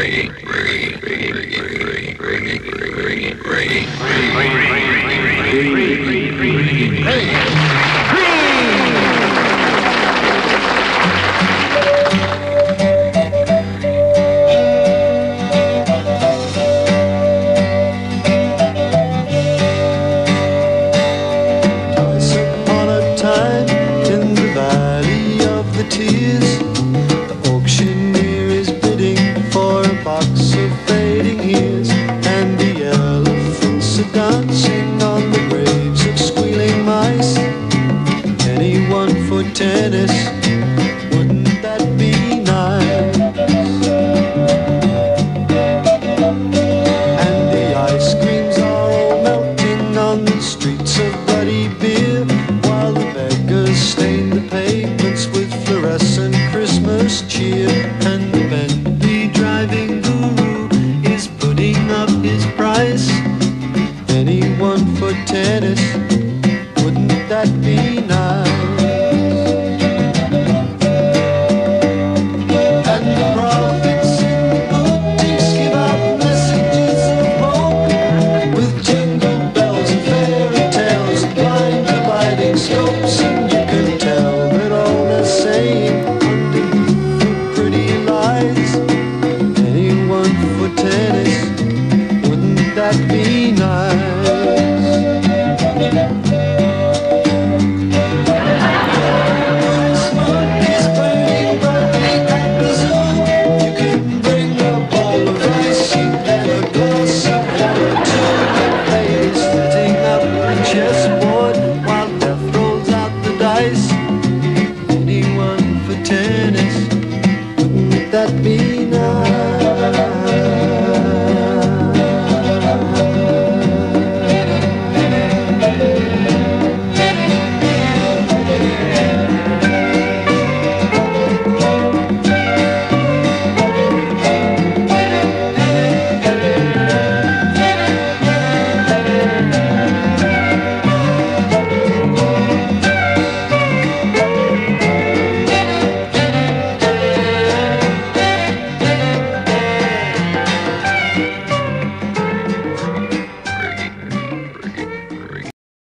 Once tennis? Wouldn't that be nice? And the ice creams are all melting on the streets of bloody beer While the beggars stain the pavements with fluorescent Christmas cheer And the Bentley driving guru is putting up his price Anyone for tennis that be?